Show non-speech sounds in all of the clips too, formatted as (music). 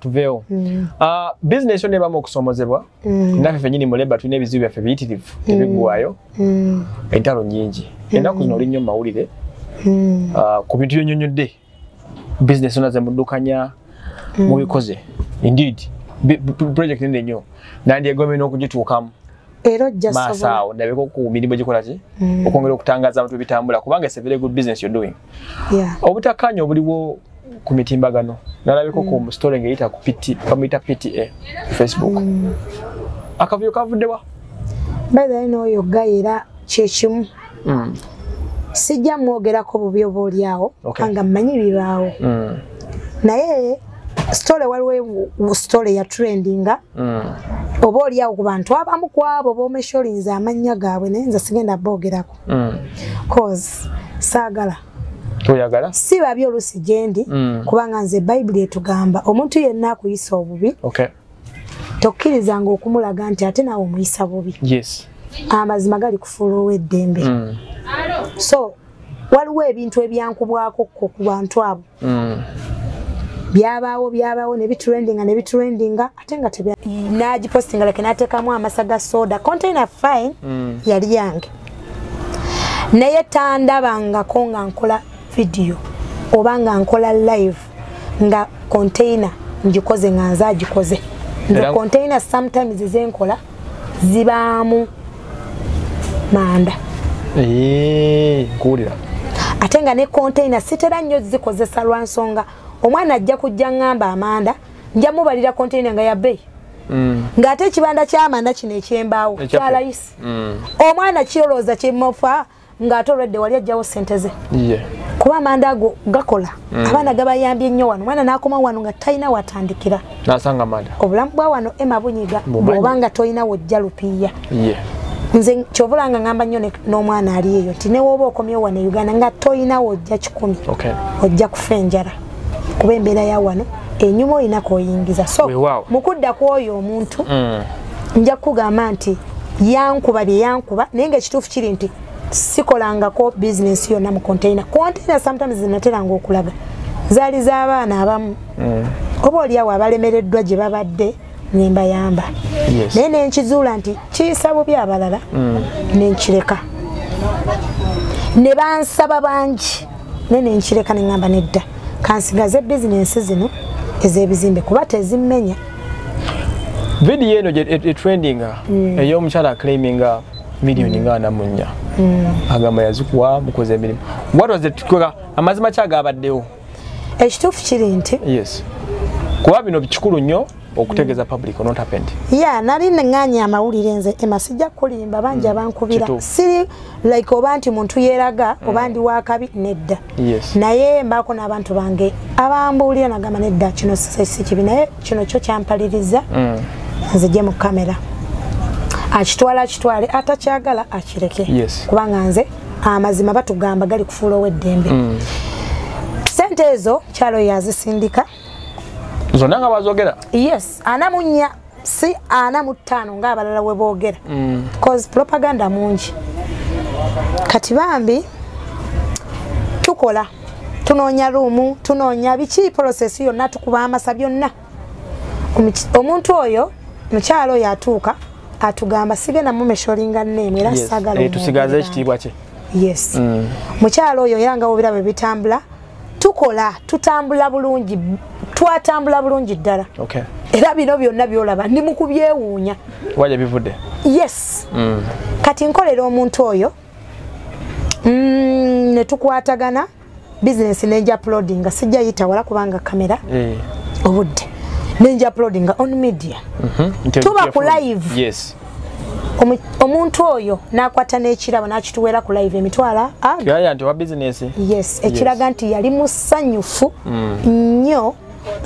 tuveewo Ah, bizinesi yo nebamu okusomozebwa. Naffe fenyini muleba tulina ebizibu byaffe biyitirivu tebiggwayo. Entalo nyingi ennaku zino oli nnyo mu mawulire. Ah, ku bintu byonyonyodde bizinesi zona zemuddukanya mubikoze indeed project nene nnyo. Nandyegombe n'okugituukamu. Era ojja sobola ndabeko ku mirimu egikola ki? Okwongera okutangaza abantu bitambula kubanga it's a very good business you're doing. Yeah. obutakkaanya obuliwo ku mitimbagano. Nalabeko ku story ngeyita ku PT bamuyita pta facebook. Akavuyo kavuddewa by the way n'oyo gayira kyekimu Mm, sijja mwogerako bubi oba oliawo Okay. nga mmanyi bibaawo. Mm, naye story waliwo story ya trendinga. Mm. oba oliawo ku bantu abamu ku abo bomesholinze amannya gaabwe naye nze sigenda boogerako. Mm. cause saagala toyagala? Si babi olusi gyendi Mm. kubanga nze bayibuli etugamba. Omuntu yenna akuyisa obubi okay. tokkirizanga okumulaga nti ate naawe omuyisa bubi. Yes. Amazima gali kufuula ow'eddembe Mm, so waliwo ebintu ebyankubwako kko ku bantu abo. Mm. byabaawo byabaawo ne bitrendinga ne bitrendinga ate nga nagipostinga leke nateekamu amasa ga soda. Container fine Mm. yali yange. Naye tandabangako nga nkola vidiyo oba nga nkola live nga container ngikoze nga nze agikoze. Nga container sometimes zenkola zibaamu manda. Nkuwulira. Ate nga ne container sitera nnyo zikozesa lwa nsonga. Omwana ajja kujja ŋŋamba amanda nja mubalira container nga ya bbeeyi Mm, ng'ate ekibanda ky'amanda kino ekyembaawo kyalayisi mm. omwana kyolowooza kimufa ng'ate olwedde wali ajjawo sente ze. Ye. Kuba amanda ago gakola. Abaana gabayambye nnyo wano. Omwana n'akoma wano nga talina watandikira. Nasanga manda obulamu bwa wano ema bunyiga Bumanyi. bw'oba nga tolina wojja lupiiya. Ye. Nze kyovulanga ngamba nnyo n'omwana ali eyo nti newoba okomyewo wano e uganda nga tolina wojja kikumi okay. ojja kufa enjala. Kuba embeera ya wano enyuma olina kwoyingiza. So mu kudda ku oyo omuntu Mm, nja kukugamba nti yankuba bye yankuba naye ngaekituufu kiri nti sikolangako bizinesi yonna mu container. Container sometimes zinateranga okulaga zaali z'abaana abamu. Mm. oba oliawo abalemereddwa gye babadde nembayamba naye nenkizuula nti kiyisa bubi abalala nenkireka ne bansaba bangi naye nenkireka neŋŋamba nedda. Kansigaze bizinensi zino ez'ebizimbe kuba tezimmenya. Vidiyo eno gye- e- etrendinga ey'omukyala aclaiminga miliyoni nga ana mu nnya agamba yazikuwa mukoze emirimu. It? Kwega amazima ki agabaddewo? Ekituufu kiri nti yes. Kuba bino kikulu nnyo okutegeeza public not happened. Ya nali neŋŋanya amawulire nze ema sijja kulimba bangi abankubira. Kituufu. siri like oba nti muntu yeeraga oba ndi wakabi nedda. Naye mbaako n'abantu bange abambuulira nagamba nedda kino si kibi. Naye kino kyo kyampaliriza. Nzije mu kamera akitwala akitwale atakyagala akireke. Kubanga nze amazima batugamba gali kufuula ow'eddembe. Sente ezo kyalo yazisindika. Zonna nga bazogera yes ana mu nnya si ana mu ttaano ng'abalala we boogera. Cause propaganda mungi. Kati bambi tukola. Tunoonya luumu tunoonya biki process yonna tukuba amasa byonna. Omuntu oyo mukyalo oyo atuuka atugamba sigenda mumesholinga neemu era Yes. sagala Eh, tusigaze ekitiibwa kye. Yes. Mukyalo oyo era nga obira bwe bitambula tukola tutambula bulungi twatambula bulungi ddala. Okay. Era bino byonna byolaba ndi mu kubyewuunya. Wajja bivudde yes. Kati nkolera omuntu oyo mm, ne tukwatagana bizinesi nenja uploadinga sijja yita wala kubanga kamera Eh, obudde nenja uploadinga on media. Mhm. Nti- Tuba ku live. yes. Omu- omuntu oyo n'akwata n'ekirabo n'akituweera ku live emitwala nti owa bizinesi yes ekiraga nti yali musanyufu nnyo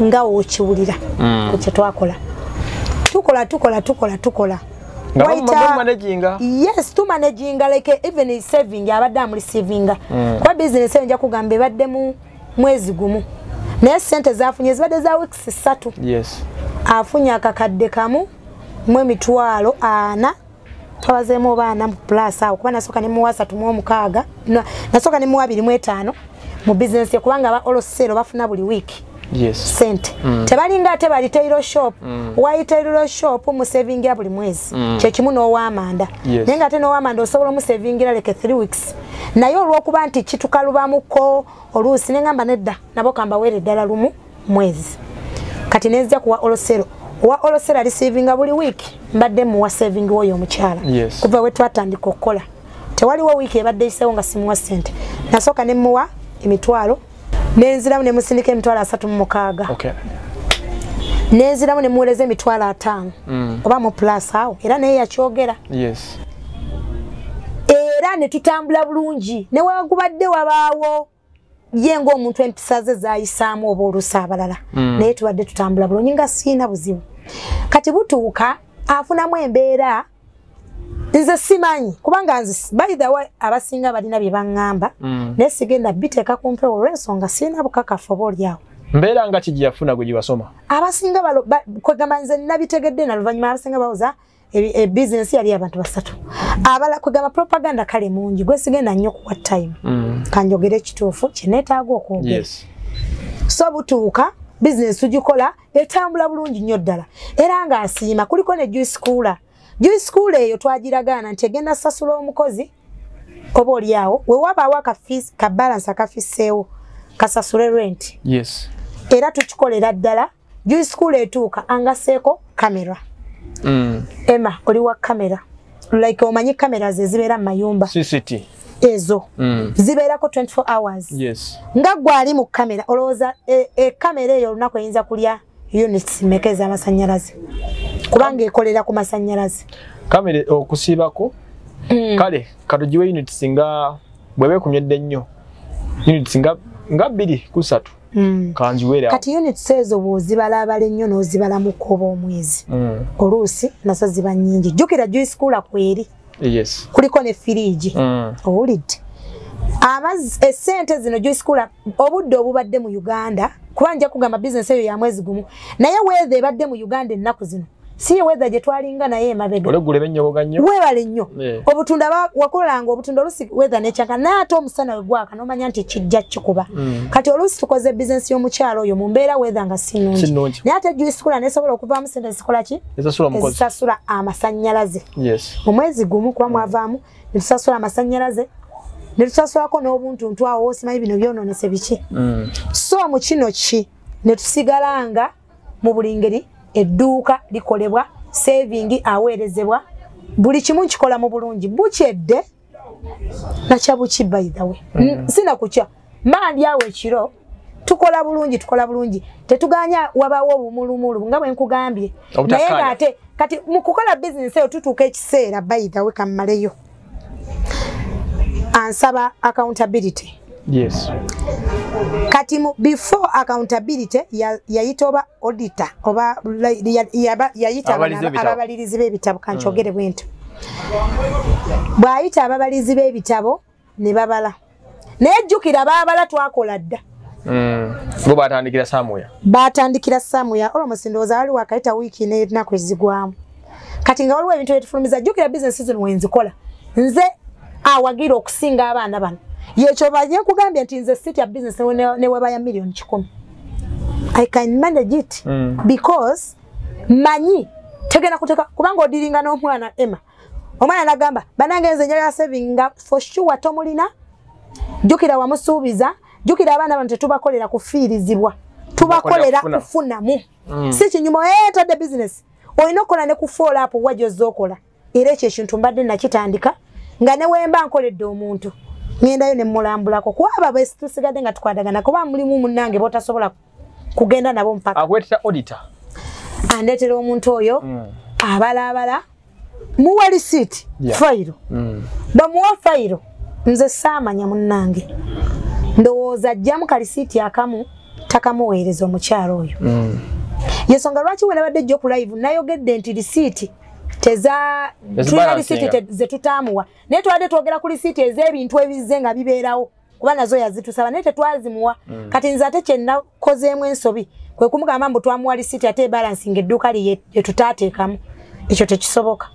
nga wokiwulira ku kye twakola. Tukola tukola tukola tukola. Yes tumanaginga like even saving abadde amureceivinga kuba bizinesi eyo nja kugamba ebadde mu mwezi gumu naye sente zafunye zibadde za weeks ssatu. Yes. Afunye akakadde kamu mu emitwalo ana. Twabazeemu oba ana mu plus awo kuba nasooka nemuwa asatu mu omukaaga na- nasooka nemuwa abiri mu etaano mu bizinesi ye kubanga aba olosero bafuna buli wiiki sente. Mm. tebalinga ate bali tailo shop. Mm. wayi tailo shop musevingira buli mwezi? Mm. kyekimu n'owamanda. Naye nga ate n'owamanda osobola omusevingira leke 3 weeks. Naye olw'okuba nti kitukalubamuko oluusi neŋamba nedda nabo kambaweera eddala lumu mwezi. Kati nezja kuwa olosero. Owa olosero alisiivinga buli wiiki mbadde muwa saving woyo omukyala. Kuva we twatandika okukola. Tewaliwo wiiki ebadde eyisewo nga simuwa sente. Nasooka ne muwa emitwalo nenziramu ne musindika emitwalo asatu mu mukaaga. Nenziramu ne muweereza emitwalo ataano. Mm. oba mu plus awo era naye yakyogera. Yes. Era ne tutambula bulungi. Ne wagubadde wabaawo ye ng'omuntu empisa ze zayisaamu oba oluusi abalala. Mm. naye tubadde tutambula bulungi nga siina buzibu. Kati butuuka afunamu embeera nze simanyi kubanga way abasinga balina bye baŋŋamba Mm. naye sigenda biteeka ku mpewo olw'ensonga siina bukakafu oba oliawo mbeera nga kigi yafuna gwe giwasoma abasinga balo- ba- kwegamba nze nabitegedde na luvannyuma abasinga bawoza ebizinesi yali abantu basatu. Abala kwegamba propaganda kale mungi gwe sigenda nnyo kuwa time. Mm. kanjogere ekituufu kyeneetaaga okwogera. So butuuka bizinesi tugikola etambula bulungi nnyo ddala. Era ng'asiima kuliko ne juice cooler juice cooler eyo twagiragaana nti egenda sasula omukozi oba oliawo we wabaawo akafees- ka balance akafiseewo kasasule rent. Yes. Era tukikolera ddala juice cooler etuuka angaseeko kamera Mm. emma oli wa kamera like omanyi kamera ze zibeera mu mayumba? Ezo. Mm. zibeerako 24 hours. Yes. Nga gwali mu kamera olowooza e- ekamera eyo olunaku eyinza kulya units meka ez'amasanyalaze kubanga ekolera ku masanyalaze kamere okusiibako? Kale katugiwe units nga bweba ekumyedde nnyo. Units nga nga bbiri ku ssatu. Mm. kanziweera kati units ezo bw'ozibalabala ennyo n'ozibalamuko oba omwezi. Mm. oluusi nazo ziba nnyingi. Jjukira juice cooler kweri yes. Kuliko ne firiigi owulidde. Amazzi esente zino juice obudde obubadde mu uganda kuba nja kugamba bizinesi eyo ya mwezi gumu naye weather ebadde mu uganda ennaku zino si weather gye twalinga naye emabega. Olegula ebennyoboga nnyo? Weebale nnyo. Yeah. obutunda wakolanga obutunda oluusi weather nekyaka naye ate omusana we gwaka nomanya nti kijja kikuba. Mm. kati oluusi tukoze bizinesi y'omukyalo oyo mu mbeera weather nga si Si nnungi. Nnungi. naye ate juice nesobola okuvaamu sente zikola ki? Ezisasula amasanyalaze yes. Mu mwezi gumu kuba mwavaamu netusasula amasanyalaze netusasulako n'obuntuntu awo osimanyi bino byononese biki? Mm. so mu kino ki? Netusigalanga mu buli ngeri edduuka likolebwa savingi aweerezebwa buli kimu nkikola mu bulungi. Bukyedde nakya buki way. Mm. sinakukya mandi awo ekiro tukola bulungi tukola bulungi. Tetuganya wabaawo obumulumulu nga bwe nkugambye. Naye ngaate kati mu kukola bizinesi eyo tutuuka ekiseera way kammaleyo. Ansaba accountability yes. Kati mu before accountability ya- yayita oba auditor oba like, ya- yaba- yayita Ababalirizi b'ebitabo. ababalirizi b'ebitabo kankyogere bwento bw'ayita ababalizi b'ebitabo ne babala. Naye jjukira baabala twakola dda. Mm. bo batandikira samuya? Batandikira samuya. Olwomusi ndowooza waliwo akayita wiiki n'enaku ezigwamu. Kati nga waliwo ebintu byetufulumiza jjukira bizinesi zino wenzikola nze awagira okusinga abaana bano yekyo banye nkugambye nti nze sitya bizinesi neweba ya miliyoni kikumi. I can manage it Mm. because manyi tegenda kuteka kubanga odiringa n'omwana emma. Omwana nagamba banange nze njagala saving nga for sure tomulina. Jjukira wamusuubiza jjukira abaana bano tetubakolera kufiirizibwa tubakolera kufuna. kufunamu. Mm. si kinyuma oye tadde bizinesi olina okukola ne ku follow up wajyoza okola. Era ekyo ekintu mbadde nakitandika nga ne wemba nkoledde omuntu ŋŋendayo ne mulambulako kuba abo tusigadde nga tukwatagana kuba mulimu munnange botasobola kugenda nabo mpaka akwetera auditor andeetera omuntu oyo Mm. abalaabala muwa lisiiti Yeah. fayiro Mm. bamuwa fayiro nze saamanya munnange ndowooza ajjamu kalisiiti akamu takamuweereza omukyalo oyo Mm. yensonga lwaki we nabadde ejja okulive nayogedde nti lisiiti teza tulina lisiiti te- zetutaamuwa naye twabadde twogera ku lisiiti ez'ebintu ebizze nga bibeerawo kuba nazo yazitusaba naye tetwazimuwa. Kati nze ate kyenakozeemu ensobi kwe kumugamba mbu twamuwa lisiiti ate ebalansinga edduuka lye ye- lye tutaateekamu. Ekyo tekisoboka.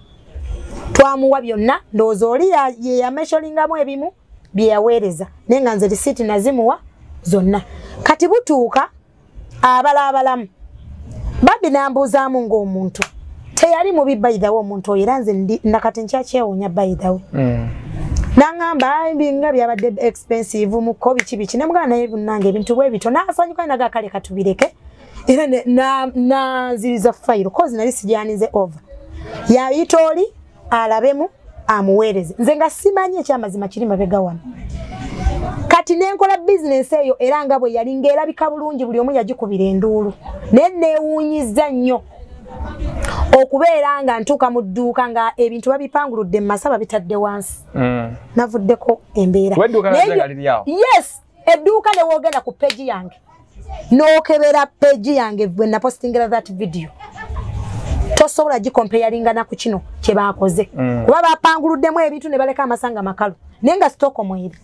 Twamuwa byonna ndowooza oli ye yamesholingamu ebimu bye yaweereza naye nga nze lisiiti nazimuwa zonna. Kati butuuka abala abalamu babbi nambuuzaamu ng'omuntu teyali mubi bayithawe omuntu oyo era nze nakati nkyakyewuunya bayithawe Mm. naŋŋamba nga byabadde expensive muko biki biki nemugana naye bunange ebintu bwe bito nasanyuka naga kale katubireke. Era nanziriza fayiro kozi nali sijanize over. Yayita oli alabemu amuweereze. Nze nga simanyi ekyamazima kiri mabega wano. Kati nenkola bizinesi eyo era nga bwe yali ngaerabika bulungi buli omu yagikubira enduulu. Naye neewuunyiza nnyo okubeera nga ntuuka mu dduuka nga ebintu babipanguludde mu masaba bitadde wansi. Mm. navuddeko embeera. Edduuka yes! Edduuka newoogenda ku peegi yange. N'okebera peegi yange bwe napostingira that video. Tosobola gikompeyaringana ku kino kye baakoze. Mm. kuba bapanguluddemu ebintu ne baleka amasanga makalu. Naye nga sitooko mweri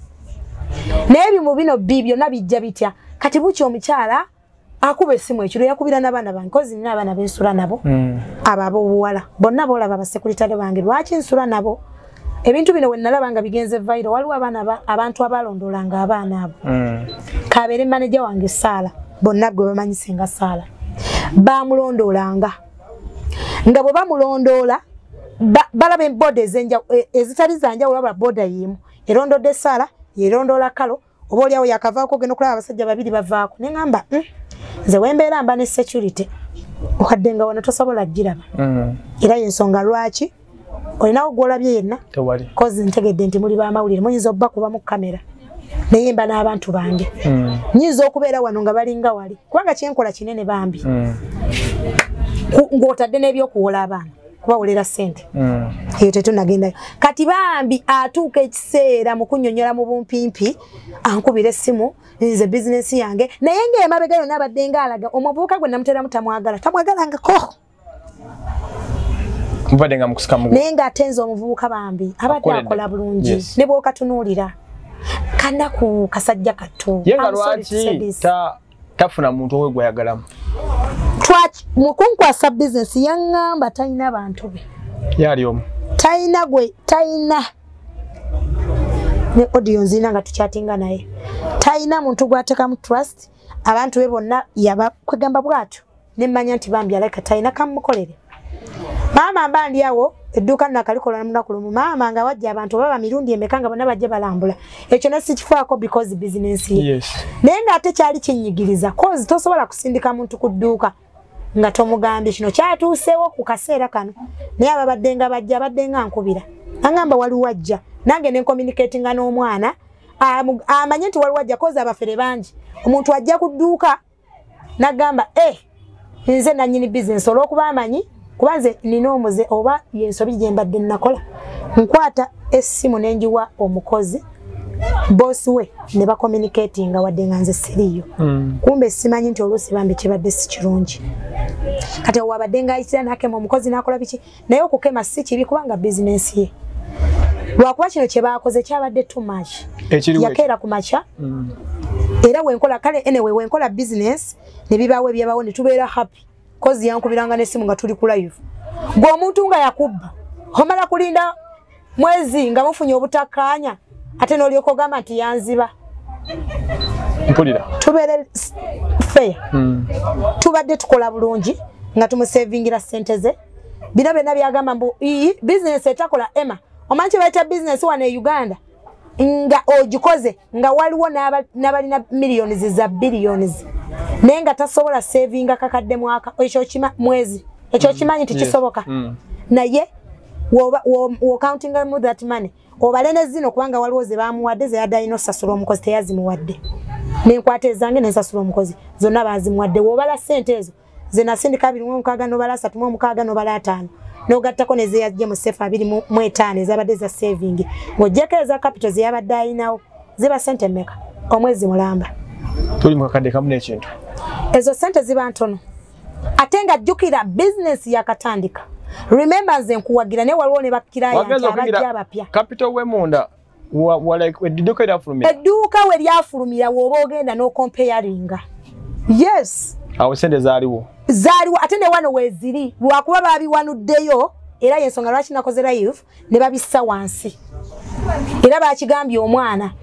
naye ebimu bino bi byonna bijja bitya. Kati buki omukyala akuba essimu ekiro yakubira n'abaana bange kozi nina abaana bensula nabo. Mm. abo ab'obuwala bonna boolaba basekuritale bange lwaki nsula nabo? Ebintu bino we nalaba nga bigenze vairo waliwo abaana aba- abantu abalondoolanga abaana abo. Mm. kabeere maneja wange saala bonna gwe bamanyise nga saala bamulondoolanga. Nga bwe bamulondoola ba- balaba ezenja- e- ezitali zanjawulo wabula boda yimu erondodde saala yerondoola kalo oba oliawo yakavaako ogenda okulaba abasajja babiri bavaako. Neŋamba "Mm, nze wembeera mba ne security wadde nga wano tosobola giraba Mm. era yensonga lwaki olinawo gwolabye yenna kozi ntegedde nti muli bamawulire muyinza obba kuba mu kamera naye mba n'abantu bange Mm. nyinza okubeera wano nga balinga wali kubanga kyenkola kinene bambi Mm. Ng'otadde n'ebyokuwola abaana kubawolera ssente Mm. eyo tetunagendayo kati bambi atuuka ekiseera mu kunnyonnyola mu bumpimpi ankubira essimu nze bizinesi yange. Naye ng'emabega yonna abadde ngaalaga omuvubuka gwe namuteramu tamwagala tamwagalangako muvadde nga mukusika mugo naye ng'atenza omuvubuka bambi abadde akola bulungi ne bw'okatunuulira kanaku kasajja kattu. Ye nga lwaki tafuna muntu owe gweyagalamu Twaki- mu kunkwasa bizinesi yaŋŋamba talina bantu be. Yaali omu. Talina gwe talina ne audio nzina nga tukyatinga naye. Talina muntu gwateekamu trust abantu be bonna yabakwegamba bwatyo nemmanya nti bambi aleka talina kamukolere maama mba ndi awo edduuka nakalikola munaku lumu maama nga wajja abantu oba bamirundi emeka nga bonna bajje balambula. Ekyo nesikifaako because bizinensi ye. Yes. Naye ng'ate kyali kinyigiriza kozi tosobola kusindika muntu ku dduuka nga tomugambye kino kyatuuseewo ku kaseera kano. Naye ababadde nga bajja abadde nga nkubira aŋamba waliwo ajja nange ne communicatinga n'omwana amu- amanye nti waliwo ajja kozi abafere bangi. Omuntu ajja ku dduuka nagamba e nze nanyini bizinesi olw'okuba amanyi kuba nze nina omuze oba yensobi gye mbadde nakola nkwata essimu nenjiwa omukozi bosi we ne bakomunikatinga wadde nga nze siriiyo. Mm. kumbe simanyi nti oluusi bambi kibadde si kirungi. Kati awo wabadde ngaayitira nakema omukozi nakola biki? Naye okukema si kibi kubanga bizinensi ye lwakuba kino kye baakoze kyabadde too much. Yakeera ku makya. Era wenkola kale enewe wenkola business ne bibaawo ebyabawo ne tubeera happy. Kozi yankubiranga n'essimu nga tuli ku live. Gwe omuntu nga yakubba omala kulinda mwezi nga mufunye obutakkaanya ate n'olyoka ogamba nti yanziba. Mpulira. Tubeere fair. Mm. tubadde tukola bulungi nga tumusevingira sente ze. Bino byonna byagamba mbu bizinesi etakola ema omanyi kye bayita bizinesi wano e uganda? Nga ogikoze nga waliwo n'aba- n'abalina miliyoni za biliyoni naye nga tasobola sevinga kakadde mwaka ekyo mwezi. Ekyo kimanyi tikisoboka Mm. naye wocountingamu that money obale ne zino kubanga waliwo ze bamuwadde ze yadde alina osasula omukozi teyazimuwadde. Nenkwata ezange nensasula omukozi zonna bazimuwadde woobala sente ezo ze nasindika abiri mu omukaaga nobala asatu mu omukaaga nobala ataano nogattako nezeyajje mu sefu abiri mu etaano ezabadde za saving. Ng'ojjeko eza capital zeyabadde alinawo ziba sente mmeka omwezi mulamba. Tuli mu kakadde kamu n'ekintu. Ezo sente ziba ntono. Ate nga jjukira bizinesi yakatandika remember nze nkuwagira naye waliwo ne bakirayanti abajja abapya. capital wemunda edduuka we lyafulumira wooba ogenda n'okompeyaringa. Yes awo sente zaaliwo. Zaaliwo ate ne wano weeziri lwakuba baabiwanuddeyo era yensonga lwaki nakoze live ne babissa wansi. Era bakigambye omwana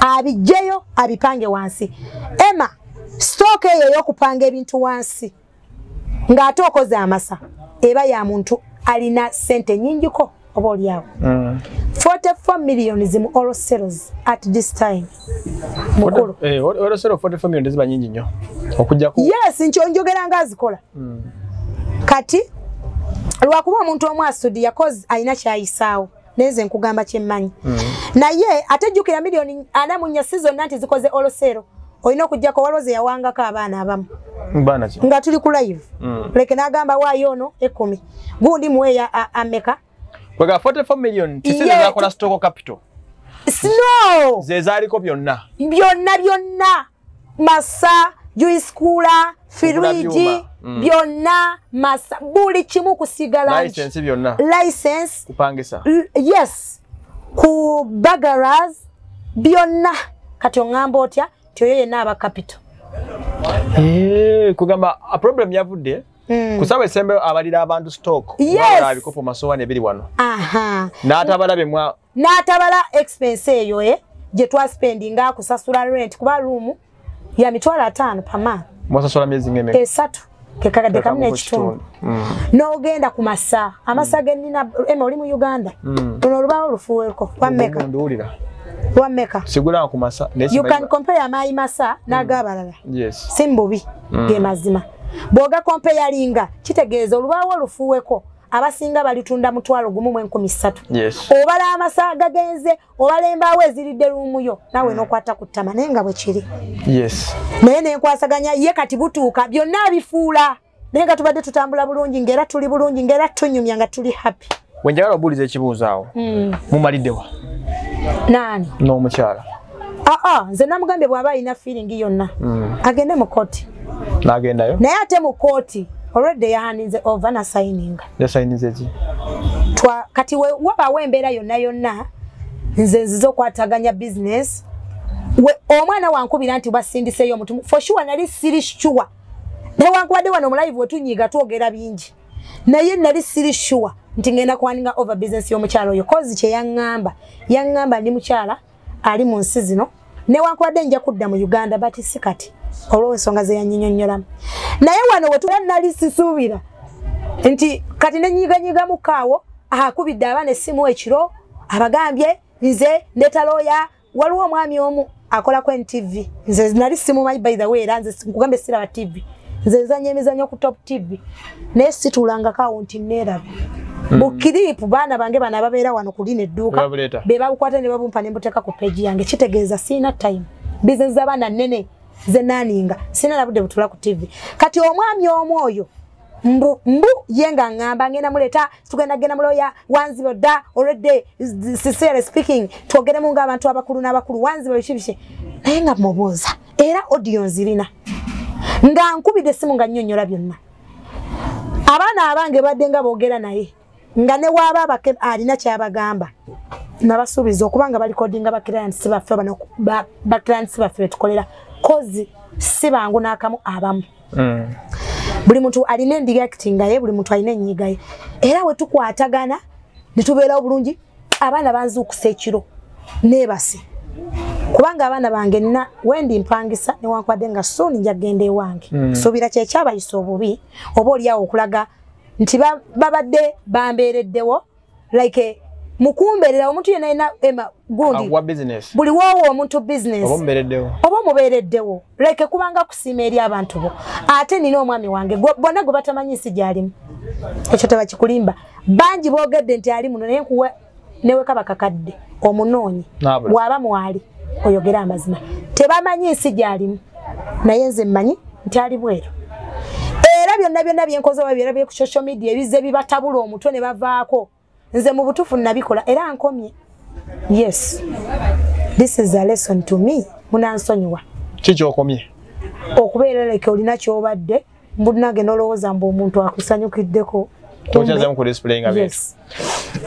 abijjeyo abipange wansi. Emma sitooka eyo ey'okupanga ebintu wansi. Ng'ate okoze amasa eba ya muntu alina sente nyingiko oba oliawo Mm. 44 million zimu oral sales at this time. Mukulu. Eh, olosero 44 million ziba nyingi nnyo. Okujja ku yes nkyo njogera nga azikola. Mm. kati lwakuba omuntu omu asudi yakoze alina kyayisaawo. Nenze nkugamba kyemmanyi naye ate jjukira miliyoni ana mu nnya si zonna nti zikoze olosero olina okugjako waliwo ze yawangako abaana abamu. Nga tuli ku live. Mm. leke n'agamba waayo ono ekumi gundi muweya a- ameka kwega 44 million tiseze Ye- zakola stoko capital. Sno ze zaaliko byonna. Byonna byonna. Masa juiskula firiji. Mm. byonna masa buli kimu kusiga langi license byonna. License. Kupangisa. Yes. Ku bagaras byonna. Kati oŋŋamba otya ti oyo yenna aba capital. Eh, kugamba problem yavudde Mm. kusaba esembe abalira abantu stock Yes. Wabala ebikopo masowaani ebiri wano. Aha. N'atabala bemwa n'atabala expense eyo e gye twaspendinga akusasula rent kuba ruumu ya mitwalo ataano pama mwasasula myezi ng'emeka? Esatu. Kekakadde kamu n'ekitundu. Mm. n'ogenda ku masa. Amasa genina ema oli mu uganda. Mm. luno olubaawo lufuweeko lwammeka Nduwulira. lwammeka sigulanga ku masa. You can compare amayi masa n'ag'abalala yes. Si mbubi. Ge mazima bw'oga kompeyalinga kitegeeza olubaawo olufuweko abasinga balitunda mutwalo gumu mu enkumi ssatu. Obala amasa gagenze obala embaawo eziridde luumuyo naawe n'okwata ku ttama naye nga bwe kiri. Yes. Naye nenkwasaganya ye kati butuuka byonna abifuula. Naye nga tubadde tutambula bulungi ng'era tuli bulungi ng'era tunyumya nga tuli happy. Bwe njagala obuuliza ekibuuzo awo mumaliddewa naani? N'omukyala. Aa nze namugambye bw'aba alina feeling yonna. Agende mu kooti n'agendayo? Naye ate mu kooti olwedde yahaninze ova na sayininga yasayiniza ki? Twa kati wabaawo embeera yonna yonna nze nzize okwataganya bizinesi omwana wankubira nti basindiseyo omutumu for sure nali siri sure. Newankubadde wano omulayivu wetunyiiga twogera bingi. Naye nali siri sure nti ngenda kwaninga over business y'omukyala oyo kozi kye yaŋŋamba yaŋŋamba ndi mukyala ali mu nsi zino newankubadde nja kudda mu uganda but si kati olw'ensonga ze yanyinyonnyolamu. Naye wano wetuba nali sisuubira nti kati nenyiganyigamu kaawo akubidde abaana essimu ekiro abagambye nze ndeta looya waliwo omwami omu akolako ntv nze nali simumanyi by the way era nze nkugambe siraba tv nze nzanya emizanyo ku top tv naye situlangako awo nti neerabe bukiripu baana bange bano ababeera wano ku lino edduuka be babukwata ne babumpa ne mbuteeka ku peegi yange kitegeeza siina time. Bizinesi z'abaana nnene ze naaninga sina na budde butula ku tv kati omwami omu oyo mbu mbu ye nga ŋŋamba ngenda muleeta tugenda genda muloya wanzibo dda olwedde sincerely speaking twogeremu ng'abantu abakulu n'abakulu wanzibo biki biki naye nga mubuuza era audio nzirina? Nga nkubidde essimu nga nnyonnyola byonna. Abaana abange badde nga boogera naye nga ne waaba abake alina kyabagamba. Nabasuubiza okuba nga balikodinga baklients baffe bano ba- baklients baffe betukolera kozi si bangu n'akamu abamu Mm. buli muntu alina endirectinga ye buli muntu alina enyiga ye era we tukwatagana ne tubeerawo bulungi abaana banzuukusa ekiro neebase. Kubanga abaana bange nina wendi mpangisa newankwadde nga sooni nja kgenda ewange. Mm. suubira kyekyabayisa obubi oba oliawo okulaga nti ba- babadde bambeereddewo like mukumbeerera omuntu yena ema gundi business? buli woowa omuntu oba business omubeereddewo? Oba mubeereddewo leke kubanga kusiima eri abantu bo. Ate nina omwami wange bonna gwe batamanyi nsi gy'alimu. Ekyo tebakikulimba. Bangi boogedde nti ali muno naye nkuwe neweka bakakadde omunoonyi bw'aba mwali oyogere amazima. Tebamanyi nsi gy'alimu. Naye nze mmanyi nti ali bweru byonna byonna byenkoze oba byera bye ku social media ebize bibatabula omutwe ne bavaako. Nze mu butuufu nabikola era nkomye. Yes. This is a lesson to me. Munansonyiwa. Ki kyokomye? Okubeera leke olina kyobadde mbunagenda olowooza mbu omuntu akusanyukiddeko.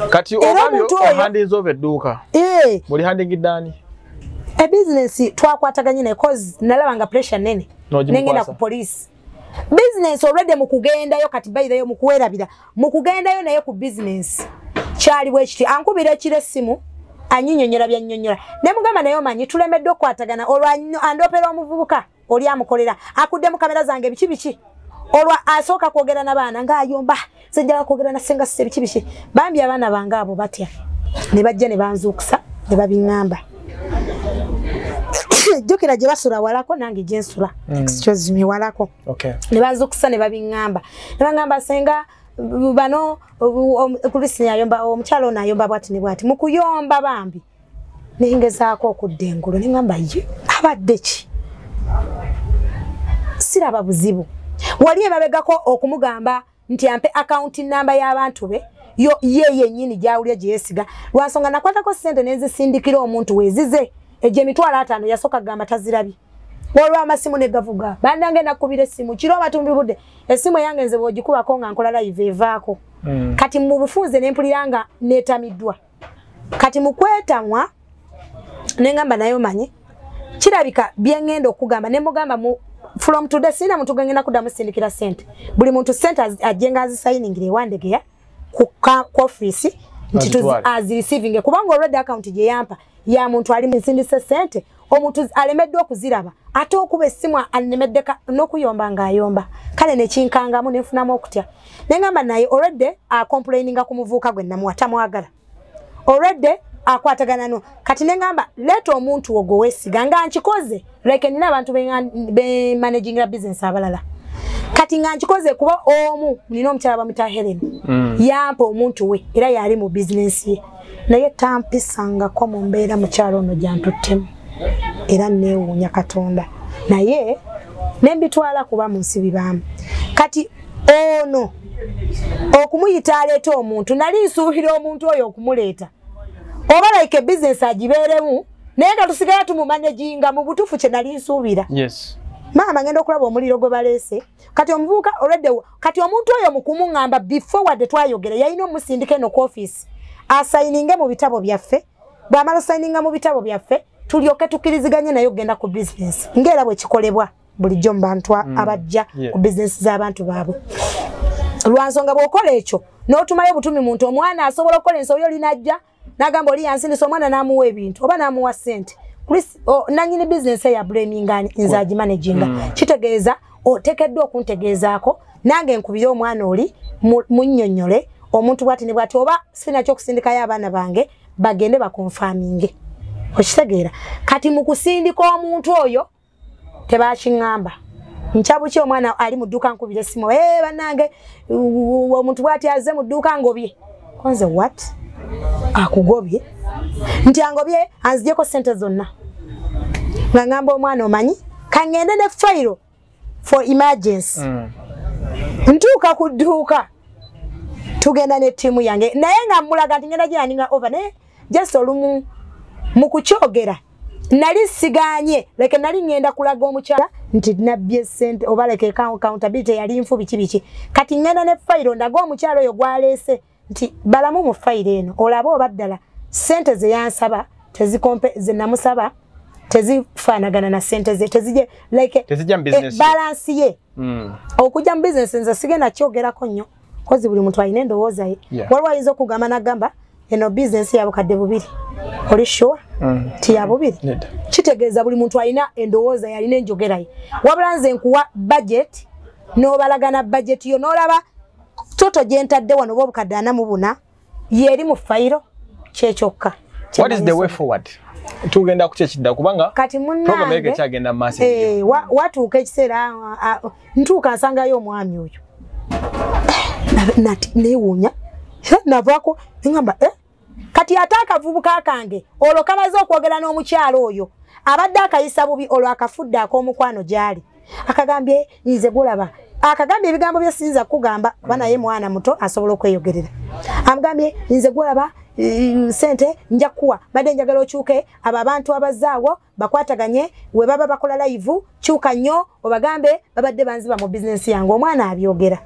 Kati omuntu oyo- edduuka. Eh, buli handingiddaani ebizinesi twakwataganye naye cause nalaba nga pressure nene nengenda ku poliisi bizinesi olwedde mukugendayo kati bayireyo mukuwerabira. Mukugendayo naye ku bizinesi kyali bwe kiti ankubira ekiro essimu anyinyonyola byannyonnyola ne mugamba naye omanyi tulemeddwe okukwatagana olwo andoopera omuvubuka oli amukolera. Akudde mu kamera zange biki biki? Olwa asooka kwogera n'abaana ng'ayomba zenjaga kwogera na senga sise biki biki? Bambi abaana bange abo batya? Ne bajja ne banzuukusa ne babiŋŋamba (coughs) jjukira gye basula walako nange gye nsula. Excuse me walako. Okay. ne banzukusa ne babiŋŋamba. Ne baŋŋamba senga bano kulisi ayomba omukyalo ono ayomba bwati ne bwati mu kuyomba bambi nengezaako okudda engulu ne ŋŋamba ye abadde ki? Siraba buzibu. Wali emabegako okumugamba nti ampe akawunti namba y'abantu be yo ye yennyini gyawulya gye yeesiga. Lwansonga nakwatako sente nenzisindikira omuntu wezize egyo emitwalo ataano yasooka kugamba tazirabye. Olw'amasimu ne gavuga bandange nakubira essimu kiro batumbi budde essimu eyange nze bw'ogikubako nga nkola live evaako. Mm. kati mu bufunze ne mpulira nga neetamiddwa. Kati mu kwetamwa ne ngamba naye omanyi kirabika bye ŋŋenda okugamba ne mugamba mu from today sirina muntu gwe ŋŋenda kuddamu sindikira sente buli muntu sente az- ajje nga azisayiningira ewandegeya ku offisi nti tuzi- Azitwale. azireceiving kubanga olwedde account gye yampa ya muntu ali nsindise sente omuntu alemeddwa okuziraba ate okuba essimu anemedde ka- n'okuyomba ng'ayomba. Kale nekinkangamu nenfunamu okutya. Neŋgamba naye olwedde acomplaininga ku muvuuka gwe namuwa tamwagala. Olwedde akwatagana no. Kati neŋgamba leeta omuntu ogwo weesiga nga nkikoze. Like nina abantu bemanagingira business abalala. Kati nga nkikoze kuba omu nina omukyala bamuta helen Mm. yampa omuntu we era yali mu bizinensi ye naye tampisangako mu mbeera mukyalo ono gyantuttemu era neewuunya katonda. Naye nembitwala kuba mu nsi bibaamu. Kati ono okumuyita aleeta omuntu nali nsuubira omuntu oyo okumuleeta. Oba like ebizinesi agibeeremu naye nga tusigala tumumanaginga mu butuufu kye nali nsuubira. Yes. maama ngenda okulaba omuliro gwe baleese. Kati omuvubuka olwedde kati omuntu oyo mukumuŋŋamba before wadde twayogera yalina omusindika eno ku offisi asayininge mu bitabo byaffe bw'amala osayininga mu bitabo byaffe tulyoke tukkiriziganye naye okgenda ku bizinesi ngaera bwe kikolebwa bulijjo mu bantu a- abajja ku bizinesi z'abantu baabwe. Lwansonga bw'okola ekyo n'otumayo butumi muntu omwana asobola okukola ensobi oli najja n'agamba oli yansindisa omwana n'amuwa ebintu oba n'amuwa ssente. Nanyini bizinesi eyabulaminga nze agimanaginga kitegeeza oteekeddwa okuntegeezaako nange nkubire omwana oli mu- munnyonnyole omuntu bwati ne bwati oba sirina kyokusindikayo abaana bange bagende bakonfaminge okitegeera. Kati mu kusindika omuntu oyo tebakiŋŋamba. Nkyabuki omwana ali mu dduuka nkubira essimu e bannange omuntu bwati aze mu dduuka ngobye. Konze what? Akugobye? Nti angobye anzigyeko sente zonna. Nga ŋŋamba omwana omanyi kaŋŋende ne fayiro for emergency. Mm. ntuuka ku dduuka tugenda ne ttiimu yange. Naye nga mulaga nti ngenda giraninga over naye just olumu mu kukyogera nali siganye. Leke nali ŋŋenda kulaga omukyala nti nabbye sente oba leke accountability yali nfu biki biki. Kati ŋŋenda ne fayiro ndaga omukyala oyo gwaleese nti balamu mu fayiro eno olabe oba ddala sente ze yansaba tezikompe ze namusaba tezifaanagana na sente ze tezije like ye. balansi ye. Mm. okujja mu bizinesi nze sigenda kyogerako nnyo kozi buli muntu alina endowooza ye. Waliwo ayinza okugamba nagamba eno bizinesi ya bukadde bubiri. Oli sure? Mm. ti ya bubiri? Nedda. kitegeeza buli muntu alina endowooza ye alina enjogera ye. Wabula nze nkuwa budget n'obalagana budget yo n'olaba toto gye ntadde wano oba obukadde ana mu buna yeri mu fayiro kyekyokka What is the way forward? Tugenda ku kyekidda kubanga kati munnange kyagenda mu maaso. Eh, wa- watuuka ekiseera ntuuka nsangayo omwami oyo neewuunya era navaako neŋamba eh? kati ate akavubuka kange olwo kamaze okwogera n'omukyalo oyo abadde akayisa bubi olwo akafudde ak'omukwano gy'ali. Akagambye nze gulaba. Akagambye ebigambo bye siyinza kugamba kuba naye mwana muto asobola okweyogerera. Amugambye nze gulaba eh, sente nja kuwa badde njagala okyuke abo abantu abazaawo bakwataganye we baba bakola live kyuka nnyo obagambe babadde banziba mu bizinensi yange. Omwana abyogera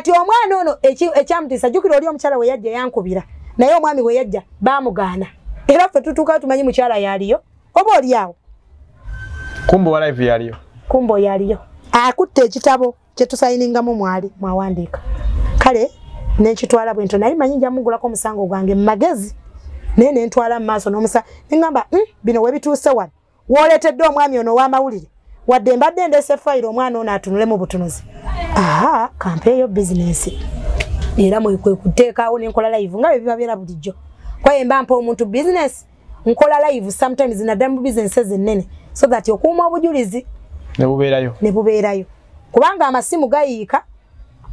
kati omwana ono ekyamutiisa jjukira oli omukyala we yajja yankubira naye omwami we yajja bamugaana era ffe tutuukayo tumanyi mukyala yaaliyo oba oli awo? Kumbe wa live yaliyo. kumba oyo aliyo akutte ekitabo kyetusayiningamu mwali mwawandiika. Kale nenkitwala bwento naye manyi nja mugulako omusango gwange mumagezi naye nentwala mu maaso n'omusa neŋŋamba "Mm, bino webituuse wano. Wooleetedde omwami ono ow'amawulire wadde mbadde ndese fayiro omwana ono atunule mu butunuzi aha kampeeyo bizinesi era mwekwe kuteekawo nenkola live nga byebibabeera bulijjo. Kwaye mba mpa omuntu bizinesi nkola live sometimes nadda mu bizinesi ennene. So that okuuma obujulizi nebubeerayo nebubeerayo kubanga amasimu gayiika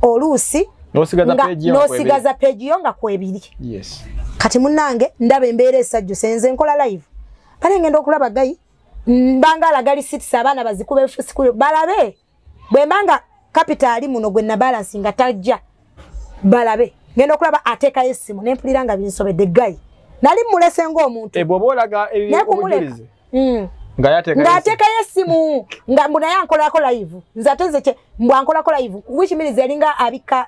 oluusi nosigaza peegi yo nga kwebiri. yes. Kati munange ndaba embeera esajjuse nze nkola live. Bale ngenda okulaba gayi mbanga alagali cities abaana efusikulu balabe. Bwe mbanga kapitaali muno gwe nabalansi nga tajja. Balabe ngenda okulaba ateekayo essimu nempulira nga binsobedde gayi nali mulese ng'omuntu. Eh, naye kumuleka. Mm. ng'ateekayo essimu. nga mbu naye ankolako live. Nze ate nze mbw ankolako live. Which means yalinga abika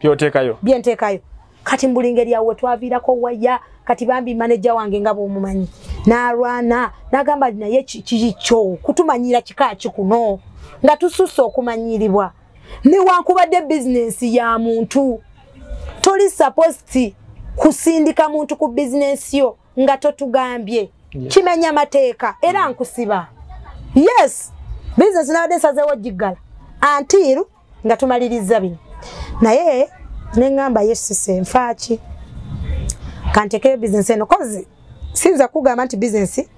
byoteekayo. byenteekayo. Kati mbuli ngeri awo twaviirako waya kati bambi maneja wange nga bwomumanyi. N'alwana n'agamba naye ki- kikyo kutumanyira kika ki kuno? Nga tususse okumanyiribwa newankubadde bizinensi ya muntu? Toli supposed kusindika muntu ku bizinensi yo nga totugambye. Yes. kimenya mateeka era nkusiba. Yes bizinensi nabadde nsazeewo giggala. Antiru nga tumaliriza bino. Naye neŋŋamba yesise nfaaki. Kantekeyo bizinensi eno kozi siyinza kugamba nti bizinensi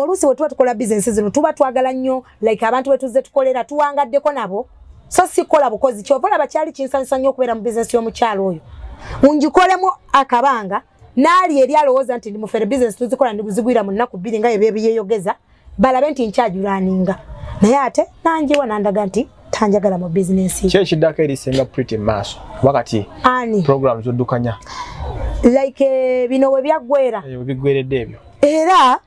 oluusi bwe tuba tukola bizinensi zino tuba twagala nnyo like abantu betuzze tukolera tuwangaddeko nabo so sikola bukozi. Kyova olaba kyali kinsanyusa nnyo okubeera mu bizinensi y'omukyalo oyo. Ngikolemu akabanga naali eri alowooza nti ndimufere bizinensi tuzikola ndizigwira mu nnaku bbiri nga yebyeyogeza balabe nti nkyajulaninga naye ate nanjiwa nandaga nti tanjagala mu bizinensi ki ekiddako erisinga pretty maaso? Wakati ani? program zoddukanya? Like eh, bino bwe byaggwera ebyo bigweredde ebyo. Era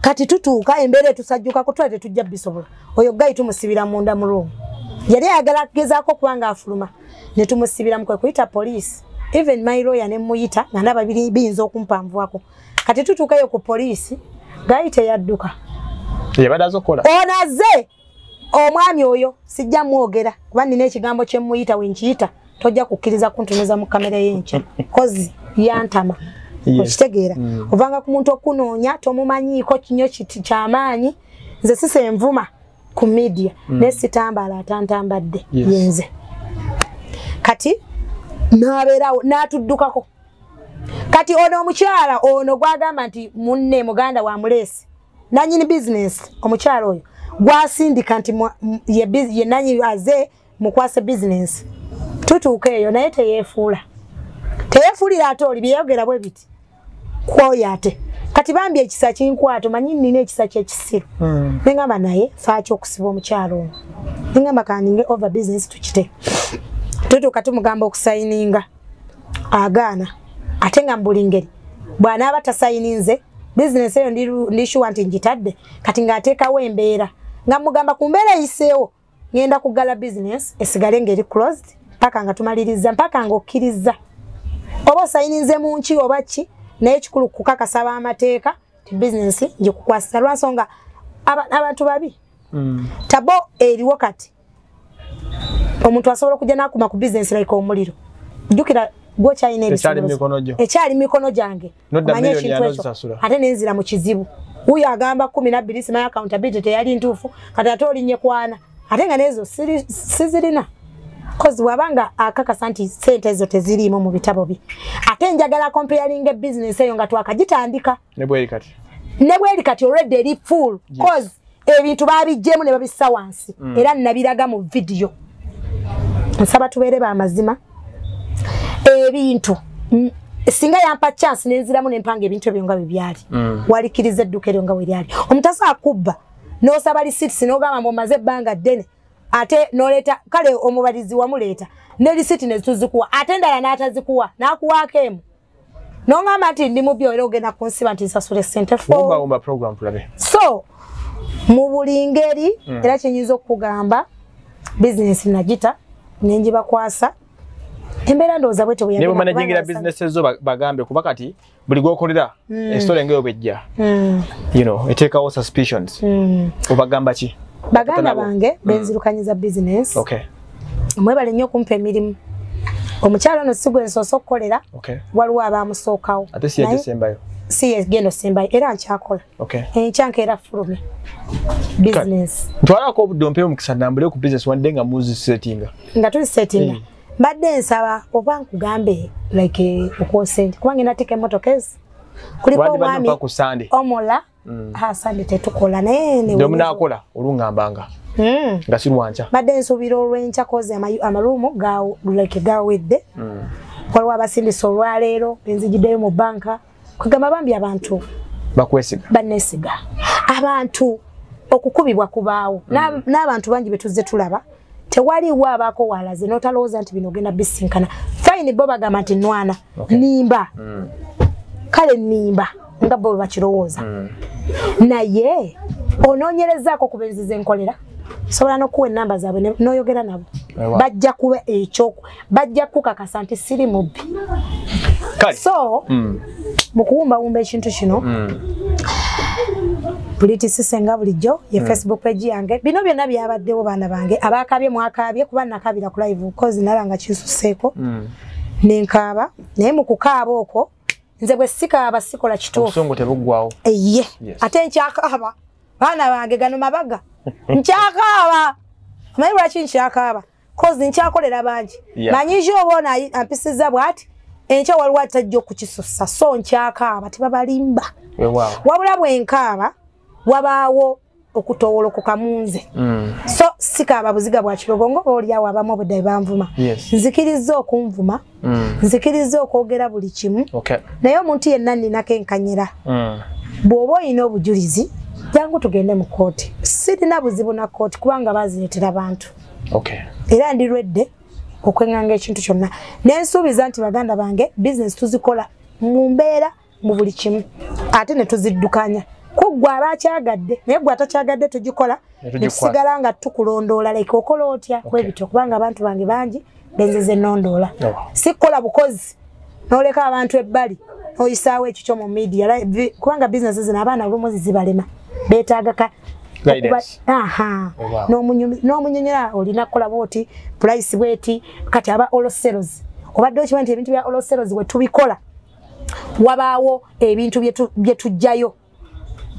kati tutuuka embeera etusajjukako twali tetujja bisobola. Oyo gayi tumusibira munda mu ruumu yali ayagala kugezaako okuba nga afuluma ne tumusibira mukwe kuyita poliisi. Even my lawyer ne muyita nga ndaba biyinza okumpanvuako kati tutuukayo ku poliisi gayi teyadduka. Yabadde azokola onaze omwami oyo sijja mwogera. Kuba nina ekigambo kyemuyita wenkiyita tojja kukkiriza kuntunuza mu kamera yenkya kozi yantama. Okitegeera. Mm. ovanga ku muntu okunoonya tomumanyiiko kinyo kyamaanyi. Nze sisa envuma ku media. Naye sitambaala atantambadde yenze. Kati nabeerawo n'atuddukako. Kati ono omukyala ono gwagamba nti munne muganda wa muleesi nanyini bizinesi omukyala oyo gwasindika nti ye biz- ye nanyi aze mukwase bizinesi tutuuka eyo naye teyeefuula. Teyeefuulira ate oli byeyogera bwe biti. Kwoyo ate kati bambi ekisa kinkwata omanyi nina ekisa kyekisiru Mm. neŋamba naye faaki okusiba omukyalo ono. Neŋamba kaninge over business tukite. Tutuuka tumugamba okusayininga. Agaana ate nga mbuli ngeri. Bw'anaaba tasayininze bizinesi eyo ndishuwa nti ngitadde kati ng'ateekawo embeera. Nga mugamba ku mbeera eyiseewo ŋŋenda kuggala bizinesi esigale ng'eri closed paka nga tumaliriza mpaka ng'okkiriza oba osayininze mu nki oba ki naye kikulu kukakasa b'amateeka ti bizinesi ngikukwasisa lwansonga aba- abantu babi Mm. tabo eriwo kati omuntu asobola okujja nakuma ku bizinesi like omuliro. Jjukira gwokyalina Ekyali mikono ekyali gyange. Omanye miliyoni ekintu ekyo. ate nenzira mu kizibu. Wuyo agamba kumi nabbiri simayo accountability teyali ntuufu kati ate olinye kwana. Ate nga nezo sizirina kozi wabanga akakasa nti sente ezo teziriimu mu bitabo bye ate njagala comparing ebizinesi eyo nga twakagitandika. Ne bweri kati? Already eri full cause ebintu babijjemu ne babissa wansi era nabiraga mu vidiyo nsaba tubeere bamazima ebintu mm, singa yampa chance nenziramu nempanga ebintu ebyo nga bwebyali Mm. walikiriza edduuka eryo nga bweryali omutasa akubba nosaba lisiti nogamba mbu omaze ebbanga ddene ate noleeta kale omubalizi wamuleeta ne lisiti netuzikuwa ate endala n'atazikuwa n'akuwaako emu. Nongamba nti ndi mubyo era ogenda kunsiba nti nsasula esente so mu buli ngeri era kyenyinza okukugamba bizinesi nagita nenjibakwasa embeera ndowooza bwe ne bwemanajingira bizinesi ezo ba- bagambe kuba kati buli gwokolera esitole ngaeyo bwejja. You know eteekawo suspicions. Obagamba ki baganda bange benzirukanyiza bizinesi okay. Mwebale nnyo okumpa emirimu. Omukyalo ono si gwe nsoose okukolera waliwo abamusookawo. Ate si Naye yagisembayo si yegendo sembayo era nkyakola. Enkyankeera fulumye business. ntwalako obudde omukisa nambule ku business wadde nga muzisetinga nga tuli settinga. Mm. mbadde nsaba oba nkugambe like eh, okwosente kubanga nateeka emotoka ezi. Kuliko omwami omola asande tetukola naye ndio munaakola oluŋŋambanga Mm. nga si lwanca mbadde nsuubira olw'enkya kozi amayu- amaluumu ga- like gawedde. Waliwo abasindisa olwaleero benzigiddeyo mu banka. Kwegamba bambi abantu bakwesiga. bannesiga abantu okukubibwa kubaawo. N'a- n'abantu bangi betuzze tulaba tewaliwo abaako walaze notalowooza nti bino ogenda bisinkana. Fayini bo bagamba nti nwana Okay. nimba kale nimba nga bwe bakirowooza naye onoonyerezaako ku benzize enkolera sobola nokuwa enamba zaabwe n'oyogera nabo. Bajja kuba ekyo bajja kukakasa nti siri mubbi. So Mm, mu kuwumbawumba ekintu kino mm, buliti sisenga bulijjo ye facebook page yange bino byonna byabaddewo baana bange abakabye mwakabye kuba nakabira ku live kozi nalanga kinsuseeko. Mm. nenkaaba naye mu kukaaba okwo nze bwe sikaaba sikola kituufu. Tebuggwawo. Eye ate nkyakaaba. Baana bange gano mabaga. (laughs) Nkyakaaba. Omanyi lwaki nkyakaaba? Kozi nkyakolera bangi. Yeah. manyizi oba ono ampisiza bwati enkya waliwo atajja okukisusa so nkyakaaba tebabalimba. Wabula bwenkaaba wabaawo okutowolokoka munze Mm, so sikaaba buziga bwa kirogo ngaoba oliawo abamu obudde banvuma. Yes. nzikiriza okunvuma. Mm. nzikiriza okwogera buli kimu. Okay. Naye omuntu yenna nninako enkanyira. Mm, bw'oba olina obujulizi jangu tugende mu kooti sirina buzibu na kooti kubanga bazireetera bantu. Okay. Era ndirwedde okwenganga ekintu kyonna. Nensuubiza nti baganda bange bizinesi tuzikola mu mbeera mu buli kimu. Ate ne tuziddukanya kuggwe abakyagadde naye gwe atakyagadde tugikola Ne ne tusigala nga tukulondoola like okola otya bwe bityo kubanga abantu bange bangi benzeze ennondoola Oh. si kukola bukozi n'oleka abantu ebbali oyisaawo ekyo kyo mu media li- kubanga bizinesi zino abaana olumu zibalema beetaaga ka Guidance. okuba- aha. Oh, n'omunyonyola olina kukola bwoti price bweti kati aba oloseros. Obadde okimanyi nti ebintu bya oloseros we tubikola wabaawo ebintu byetu- bye tujjayo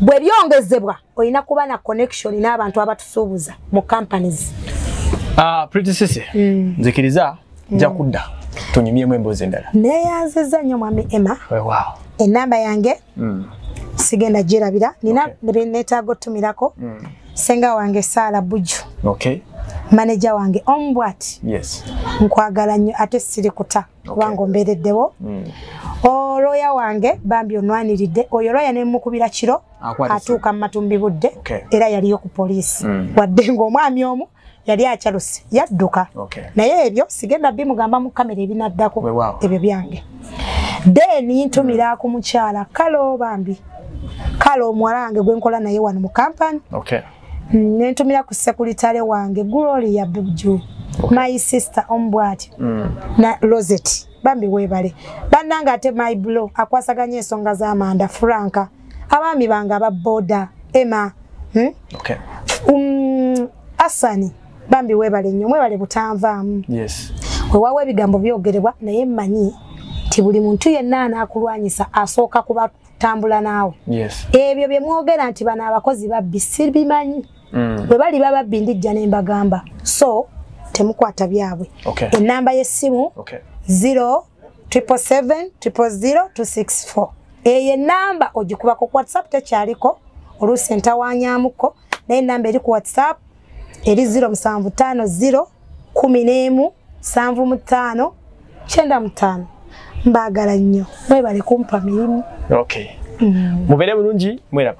bwe byongezebwa olina kuba na connection n'abantu abatusuubuza mu companies. Ah, pretty sisi nzikiriza nja kudda. Tunyumyemu emboozi endala. Neeyanziza nnyo mwami emma. Enamba yange Mm, sigenda girabira nina neetaaga otumirako. Mm. senga wange saala bujju okay maneja wange ombwati yes. Nkwagala nnyo ate siri kuta kubanga ombeereddewo. Mm. olooya wange bambi onwaniridde oyo looya nemukubira kiro atuuka mu matumbi budde Okay. era yaliyo ku poliisi. Mm. wadde ngaomwami omu yali akyaluse yadduka. Okay. naye ebyo sigenda bimugamba mu kamera ebinaddako Weewaawo. ebyo byange. Deni ntumira ku mukyala kalo bambi. Kale omuwala wange gwenkola naye wano mu kampani. Okay nentumira ku sekuritale wange gloria buju. My sister ombwati. Mm. na roset bambi webale bannanga ate my blo akwasaganya ensonga z'amanda franka. Abaami bange ababoda emma hmm? okay. Um, asani bambi webale nnyo. Mwebale butanvaamu yes. Wewawo ebigambo byogerebwa naye mmanyi nti buli muntu yenna anaakulwanyisa asooka kubatambula naawe. Yes. Ebyo bye mwogera nti bano abakozi babbi sibimanyi. Bwe bali bababbi ndijja ne mbagamba. So temukwata byabwe. Okay. Enamba y'essimu okay. 0777000264 eyo enamba ogikubako ku whatsapp tekyaliko oluusi entawanyamuko naye enamba eri ku whatsapp eri 0750 11 75 95 mbaagala nnyo. Mwebale kumpa mirimu. Okay. Mubeere bulungi mweraba